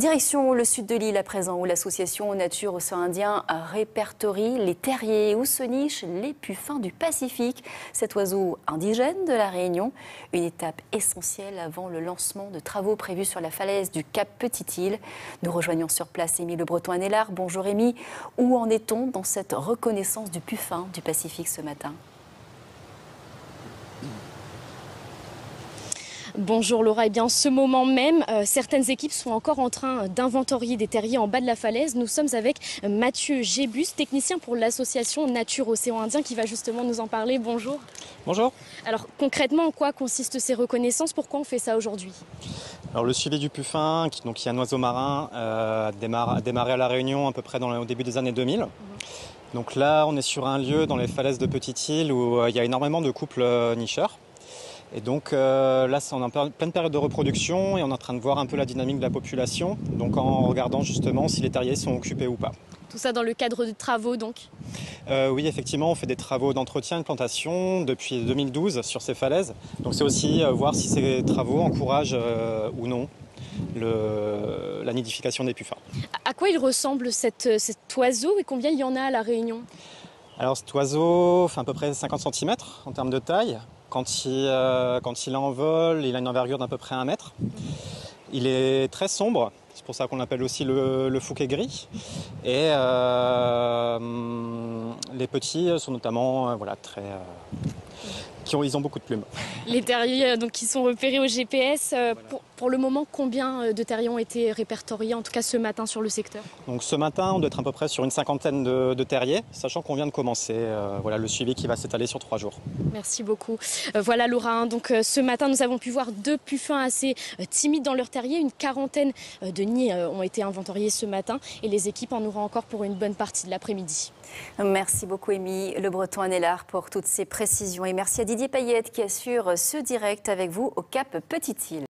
Direction le sud de l'île à présent, où l'association Nature Océan Indien répertorie les terriers où se nichent les puffins du Pacifique. Cet oiseau indigène de la Réunion, une étape essentielle avant le lancement de travaux prévus sur la falaise du Cap Petite-Île. Nous rejoignons sur place Émy Le Breton Anélard. Bonjour Émy. Où en est-on dans cette reconnaissance du puffin du Pacifique ce matin? Bonjour Laura, et eh bien en ce moment même, euh, certaines équipes sont encore en train d'inventorier des terriers en bas de la falaise. Nous sommes avec Mathieu Gébus, technicien pour l'association Nature Océan Indien qui va justement nous en parler. Bonjour. Bonjour. Alors concrètement, en quoi consistent ces reconnaissances? Pourquoi on fait ça aujourd'hui? Alors le suivi du puffin, qui, donc, qui est un oiseau marin, euh, a, démarré, à La Réunion à peu près dans, au début des années 2000. Mhm. Donc là, on est sur un lieu dans les falaises de Petite-Île où euh, il y a énormément de couples nicheurs. Et donc euh, là, on est en pleine période de reproduction et on est en train de voir un peu la dynamique de la population, donc en regardant justement si les terriers sont occupés ou pas. Tout ça dans le cadre de travaux donc euh, Oui, effectivement, on fait des travaux d'entretien et de plantation depuis 2012 sur ces falaises. Donc c'est aussi euh, voir si ces travaux encouragent ou non la nidification des puffins. À quoi il ressemble cet oiseau et combien il y en a à La Réunion? Alors cet oiseau fait à peu près 50 cm en termes de taille. Quand il, euh, quand il envole, il a une envergure d'à peu près un mètre. Il est très sombre, c'est pour ça qu'on l'appelle aussi le, le, fouquet gris. Et euh, les petits sont notamment euh, voilà, très, ils ont beaucoup de plumes. Les terriers donc, qui sont repérés au GPS, euh, pour, le moment, combien euh, de terriers ont été répertoriés, en tout cas ce matin sur le secteur? Donc ce matin, on doit être à peu près sur une cinquantaine de, terriers, sachant qu'on vient de commencer euh, voilà, le suivi qui va s'étaler sur trois jours. Merci beaucoup. voilà Laura, hein. donc ce matin, nous avons pu voir deux puffins assez timides dans leur terrier. Une quarantaine de nids ont été inventoriés ce matin et les équipes en auront encore pour une bonne partie de l'après-midi. Merci beaucoup, Amy Le Breton Anélard, pour toutes ces précisions. Et merci à Didier Payette qui assure ce direct avec vous au Cap Petite-Île.